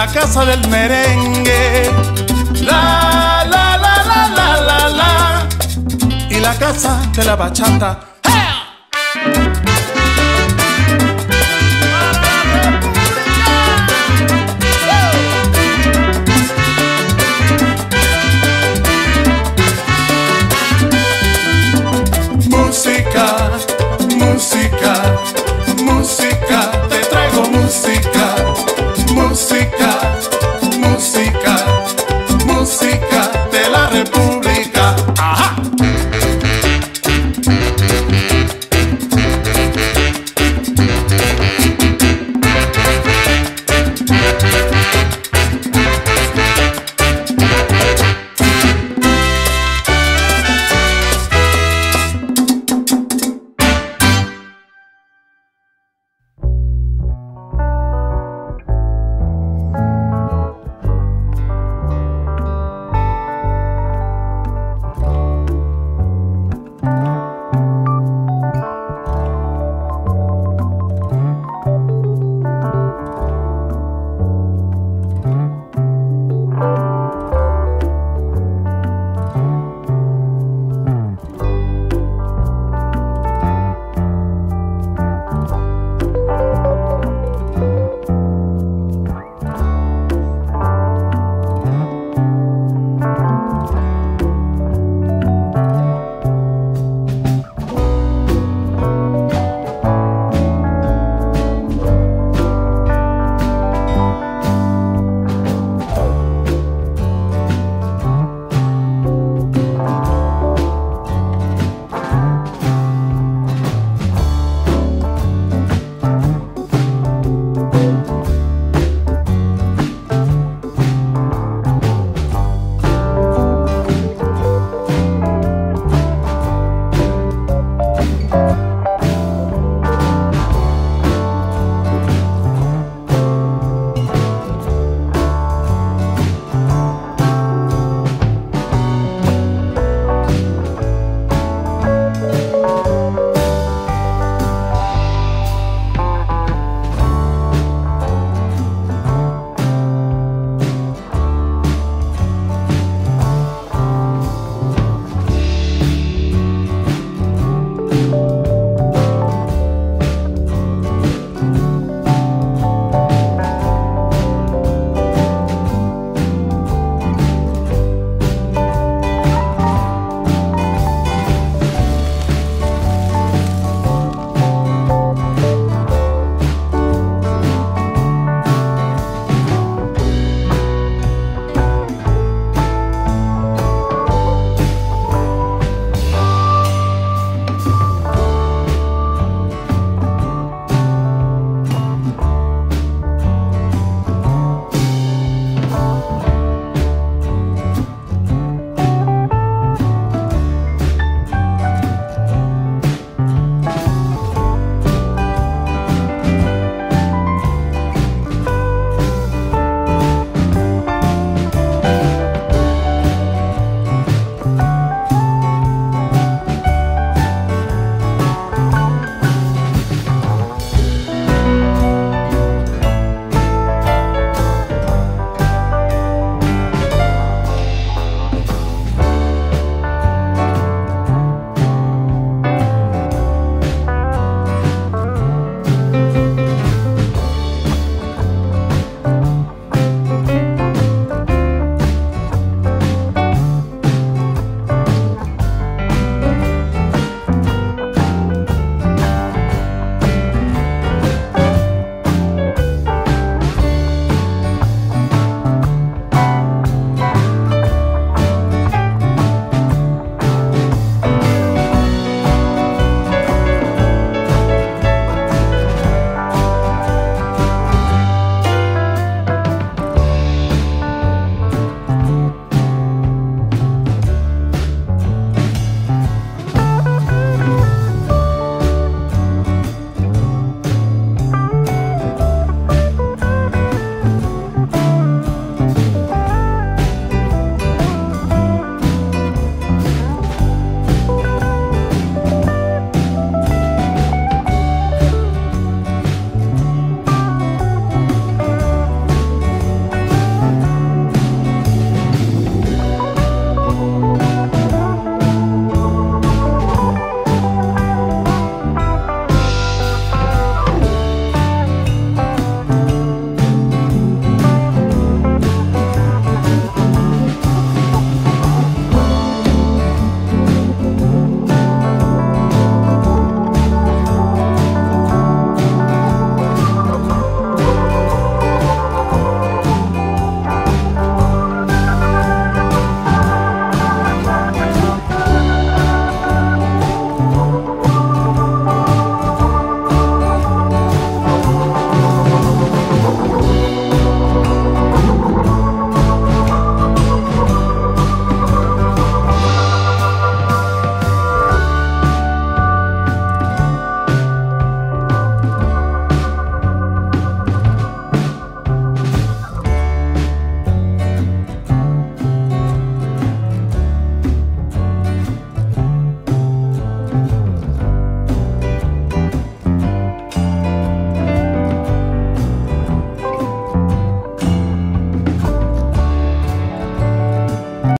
la casa del merengue. La, la, la, la, la, la, la. Y la casa de la bachata. Música, música, música, te traigo música, música. de tu